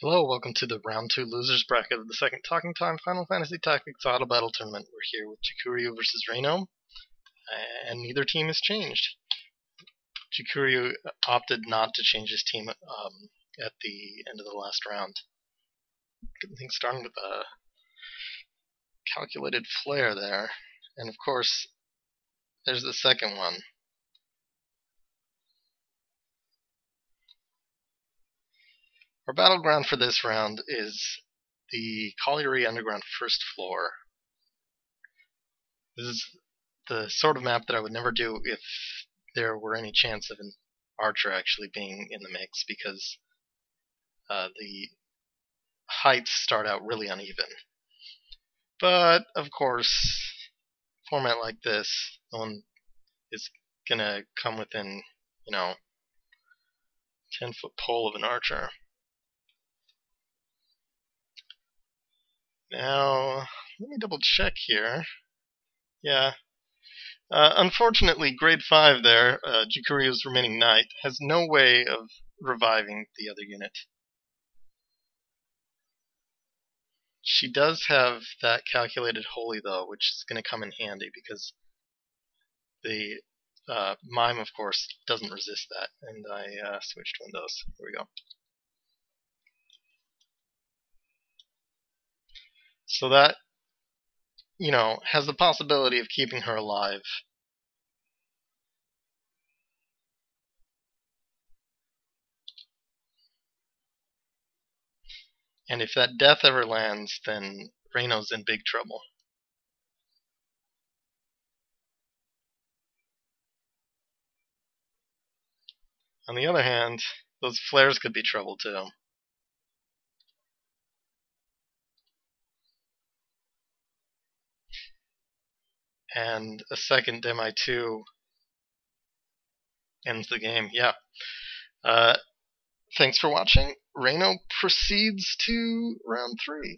Hello, welcome to the round two losers bracket of the second Talking Time Final Fantasy Tactics Auto Battle Tournament. We're here with Jikkuryuu versus reinoe, and neither team has changed. Jikkuryuu opted not to change his team um, at the end of the last round. Good thing starting with a calculated flare there, and of course, there's the second one. Our battleground for this round is the Colliery Underground first floor. This is the sort of map that I would never do if there were any chance of an archer actually being in the mix because uh, the heights start out really uneven. But of course, format like this, no one is gonna come within, you know, 10 foot pole of an archer. Now, let me double check here. Yeah. Uh, unfortunately, grade 5 there, uh, remaining knight, has no way of reviving the other unit. She does have that calculated holy, though, which is going to come in handy because the uh, mime, of course, doesn't resist that. And I uh, switched windows. Here we go. So that, you know, has the possibility of keeping her alive. And if that death ever lands, then reinoe's in big trouble. On the other hand, those flares could be trouble too. And a second MI2 ends the game. Yeah. Uh, thanks for watching. reinoe proceeds to round three.